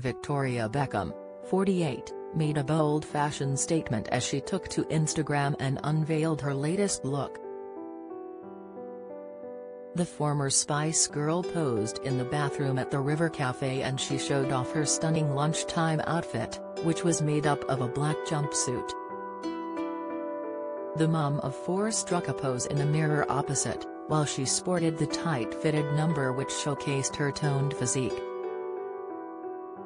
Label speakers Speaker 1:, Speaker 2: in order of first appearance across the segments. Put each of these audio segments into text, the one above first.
Speaker 1: Victoria Beckham, 48, made a bold fashion statement as she took to Instagram and unveiled her latest look. The former Spice Girl posed in the bathroom at the River Cafe and she showed off her stunning lunchtime outfit, which was made up of a black jumpsuit. The mum of four struck a pose in a mirror opposite, while she sported the tight-fitted number which showcased her toned physique.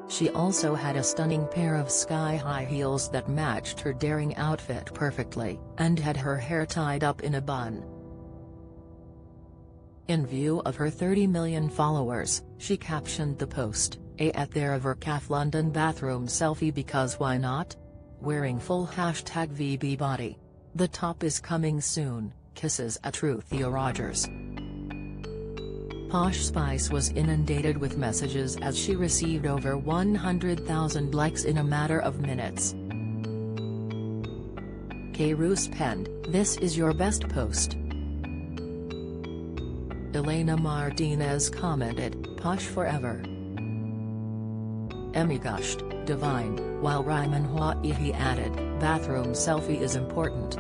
Speaker 1: She also had a stunning pair of sky-high heels that matched her daring outfit perfectly, and had her hair tied up in a bun. In view of her 30 million followers, she captioned the post, a at the River Cafe London bathroom selfie because why not? Wearing full hashtag VB body. The top is coming soon, kisses at Ruthie Rogers. Posh Spice was inundated with messages as she received over 100,000 likes in a matter of minutes. K. Roos penned, This is your best post. Elena Martinez commented, Posh forever. Emmy gushed, divine, while Ryman Hawaihi added, bathroom selfie is important.